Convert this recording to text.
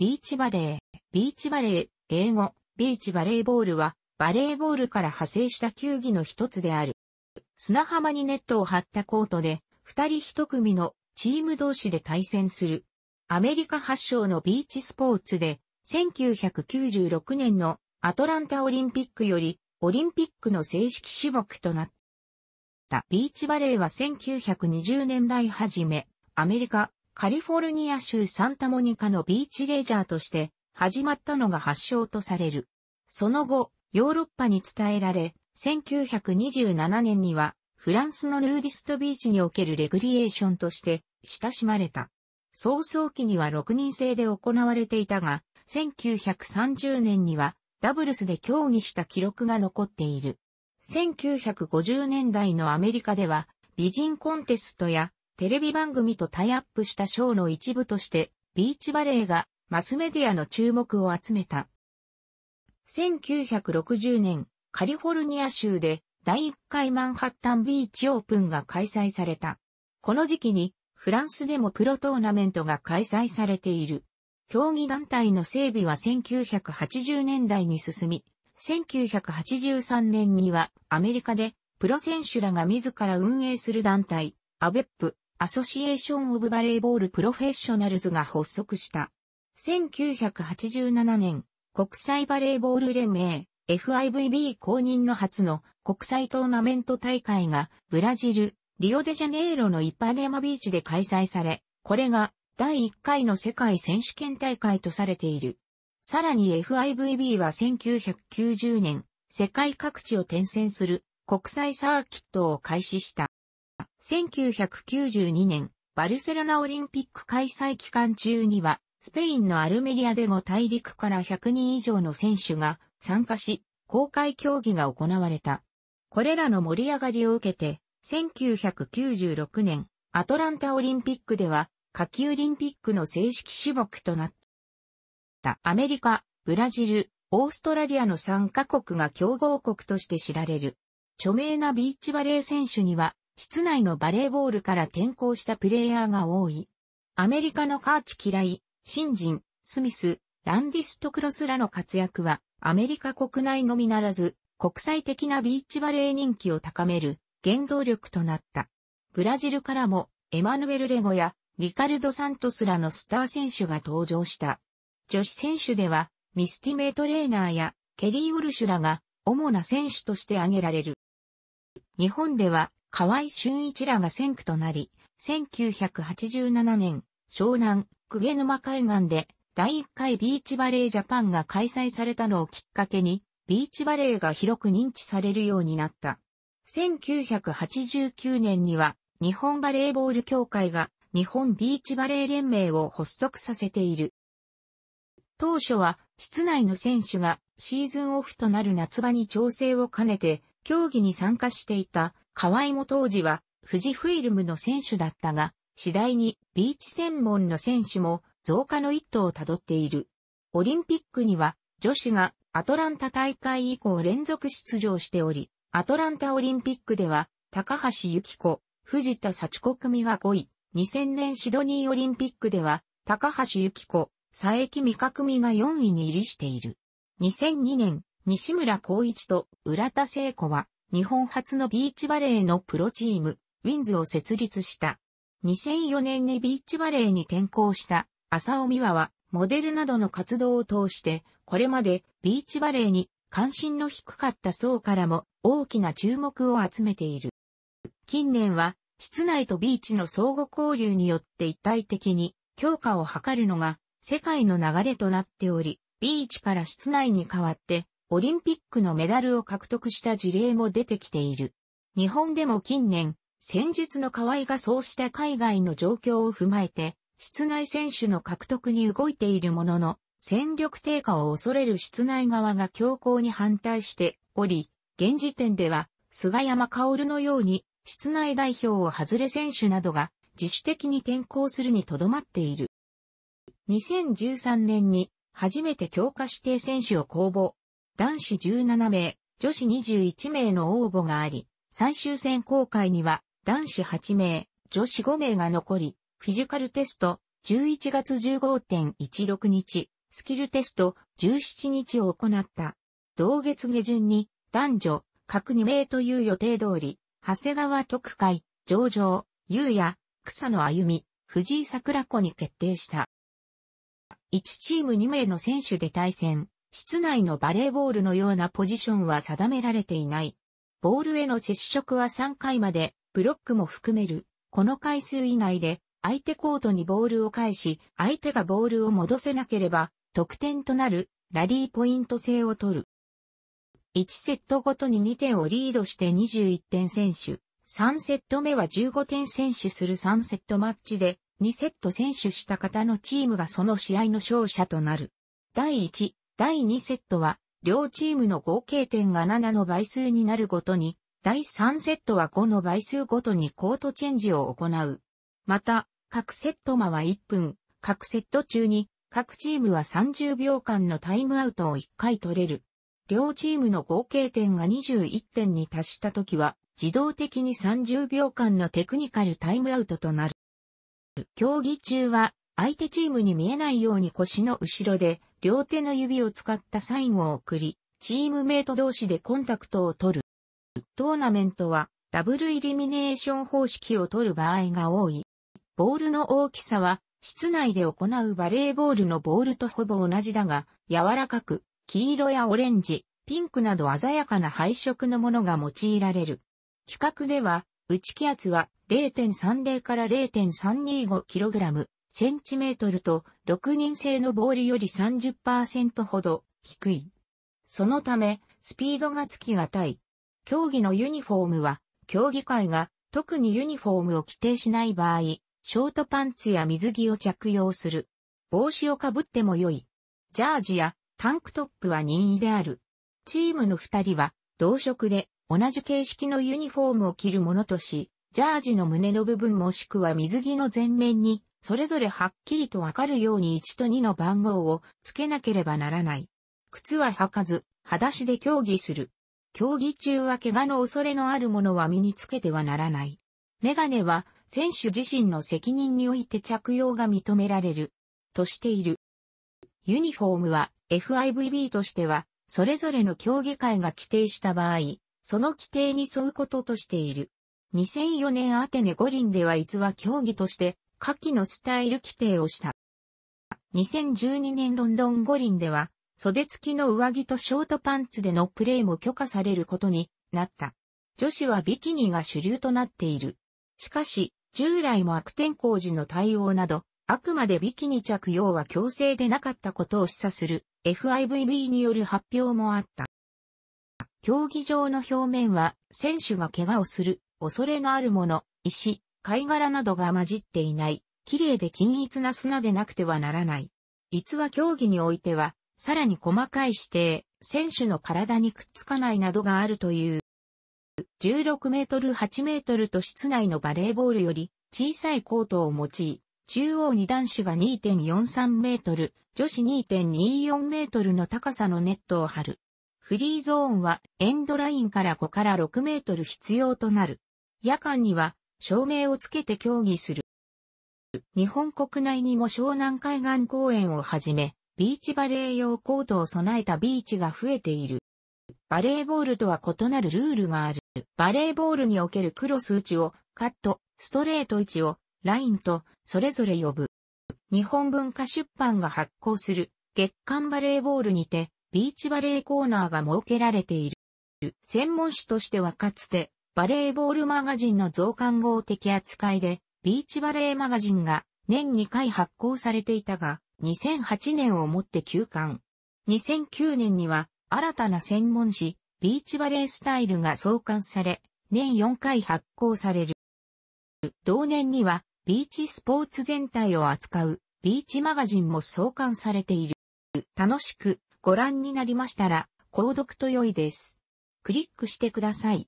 ビーチバレー。ビーチバレー、英語、ビーチバレーボールは、バレーボールから派生した球技の一つである。砂浜にネットを張ったコートで、二人一組のチーム同士で対戦する。アメリカ発祥のビーチスポーツで、1996年のアトランタオリンピックより、オリンピックの正式種目となった。ビーチバレーは1920年代初め、アメリカ、カリフォルニア州サンタモニカのビーチレジャーとして始まったのが発祥とされる。その後、ヨーロッパに伝えられ、1927年にはフランスのヌーディストビーチにおけるレクリエーションとして親しまれた。草創期には6人制で行われていたが、1930年にはダブルスで競技した記録が残っている。1950年代のアメリカでは美人コンテストやテレビ番組とタイアップしたショーの一部としてビーチバレーがマスメディアの注目を集めた。1960年、カリフォルニア州で第1回マンハッタンビーチオープンが開催された。この時期にフランスでもプロトーナメントが開催されている。競技団体の整備は1980年代に進み、1983年にはアメリカでプロ選手らが自ら運営する団体、アベップ、アソシエーション・オブ・バレーボール・プロフェッショナルズが発足した。1987年、国際バレーボール連盟、FIVB 公認の初の国際トーナメント大会がブラジル、リオデジャネイロのイパネマビーチで開催され、これが第1回の世界選手権大会とされている。さらに FIVB は1990年、世界各地を転戦する国際サーキットを開始した。1992年、バルセロナオリンピック開催期間中には、スペインのアルメリアでも大陸から100人以上の選手が参加し、公開競技が行われた。これらの盛り上がりを受けて、1996年、アトランタオリンピックでは、夏季オリンピックの正式種目となった。アメリカ、ブラジル、オーストラリアの3カ国が競合国として知られる。著名なビーチバレー選手には、室内のバレーボールから転向したプレイヤーが多い。アメリカのカーチ嫌い、新人、スミス、ランディストクロスらの活躍は、アメリカ国内のみならず、国際的なビーチバレー人気を高める原動力となった。ブラジルからも、エマヌエル・レゴやリカルド・サントスらのスター選手が登場した。女子選手では、ミスティメイト・レーナーやケリー・ウルシュらが主な選手として挙げられる。日本では河合俊一らが先駆となり、1987年、湘南、久沼海岸で第1回ビーチバレージャパンが開催されたのをきっかけに、ビーチバレーが広く認知されるようになった。1989年には、日本バレーボール協会が日本ビーチバレー連盟を発足させている。当初は、室内の選手がシーズンオフとなる夏場に調整を兼ねて、競技に参加していた河合も当時は富士フィルムの選手だったが、次第にビーチ専門の選手も増加の一途をたどっている。オリンピックには女子がアトランタ大会以降連続出場しており、アトランタオリンピックでは高橋幸子、藤田幸子組が5位、2000年シドニーオリンピックでは高橋幸子、佐伯美香組が4位に入りしている。2002年、西村光一と浦田聖子は日本初のビーチバレーのプロチーム、ウィンズを設立した。2004年にビーチバレーに転向した浅尾美和は、モデルなどの活動を通して、これまでビーチバレーに関心の低かった層からも大きな注目を集めている。近年は、室内とビーチの相互交流によって一体的に強化を図るのが世界の流れとなっており、ビーチから室内に代わってオリンピックのメダルを獲得した事例も出てきている。日本でも近年、戦術の河合がそうした海外の状況を踏まえて、室内選手の獲得に動いているものの、戦力低下を恐れる室内側が強行に反対しており、現時点では、菅山薫のように、室内代表を外れ選手などが自主的に転向するにとどまっている。2013年に初めて強化指定選手を公募。男子17名、女子21名の応募があり、最終選考会には男子8名、女子5名が残り、フィジカルテスト、11月15.16日、スキルテスト17日を行った。同月下旬に男女、各2名という予定通り、長谷川特会、上場、優也、草野歩み、藤井桜子に決定した。1チーム2名の選手で対戦、室内のバレーボールのようなポジションは定められていない。ボールへの接触は3回まで、ブロックも含める。この回数以内で、相手コートにボールを返し、相手がボールを戻せなければ、得点となる、ラリーポイント制を取る。1セットごとに2点をリードして21点選手。3セット目は15点選手する3セットマッチで、2セット選手した方のチームがその試合の勝者となる。第1、第2セットは、両チームの合計点が7の倍数になるごとに、第3セットは5の倍数ごとにコートチェンジを行う。また、各セット間は1分、各セット中に、各チームは30秒間のタイムアウトを1回取れる。両チームの合計点が21点に達したときは、自動的に30秒間のテクニカルタイムアウトとなる。競技中は、相手チームに見えないように腰の後ろで、両手の指を使ったサインを送り、チームメイト同士でコンタクトを取る。トーナメントは、ダブルイリミネーション方式を取る場合が多い。ボールの大きさは、室内で行うバレーボールのボールとほぼ同じだが、柔らかく、黄色やオレンジ、ピンクなど鮮やかな配色のものが用いられる。規格では、内気圧は0.30から 0.325kg、センチメートルと6人製のボールより30%ほど低い。そのため、スピードがつきがたい。競技のユニフォームは、競技会が特にユニフォームを規定しない場合、ショートパンツや水着を着用する。帽子をかぶっても良い。ジャージやタンクトップは任意である。チームの二人は同色で同じ形式のユニフォームを着るものとし、ジャージの胸の部分もしくは水着の前面にそれぞれはっきりとわかるように1と2の番号を付けなければならない。靴は履かず、裸足で競技する。競技中は怪我の恐れのあるものは身につけてはならない。メガネは選手自身の責任において着用が認められる。としている。ユニフォームは FIVB としては、それぞれの競技会が規定した場合、その規定に沿うこととしている。2004年アテネ五輪では逸話競技として下記のスタイル規定をした。2012年ロンドン五輪では、袖付きの上着とショートパンツでのプレーも許可されることになった。女子はビキニが主流となっている。しかし、従来も悪天候時の対応など、あくまでビキニ着用は強制でなかったことを示唆する FIVB による発表もあった。競技場の表面は選手が怪我をする恐れのあるもの、石、貝殻などが混じっていない、綺麗で均一な砂でなくてはならない。逸話競技においては、さらに細かい指定、選手の体にくっつかないなどがあるという。16メートル8メートルと室内のバレーボールより小さいコートを用い、中央に男子が2.43メートル、女子2.24メートルの高さのネットを張る。フリーゾーンはエンドラインから5から6メートル必要となる。夜間には照明をつけて競技する。日本国内にも湘南海岸公園をはじめ、ビーチバレー用コートを備えたビーチが増えている。バレーボールとは異なるルールがある。バレーボールにおけるクロス打ちをカット、ストレート位置をラインとそれぞれ呼ぶ。日本文化出版が発行する月刊バレーボールにてビーチバレーコーナーが設けられている。専門誌としてはかつてバレーボールマガジンの増刊号的扱いで、ビーチバレーマガジンが年2回発行されていたが、2008年をもって休刊。2009年には新たな専門誌、ビーチバレースタイルが創刊され、年4回発行される。同年には、ビーチスポーツ全体を扱う、ビーチマガジンも創刊されている。楽しくご覧になりましたら、購読と良いです。クリックしてください。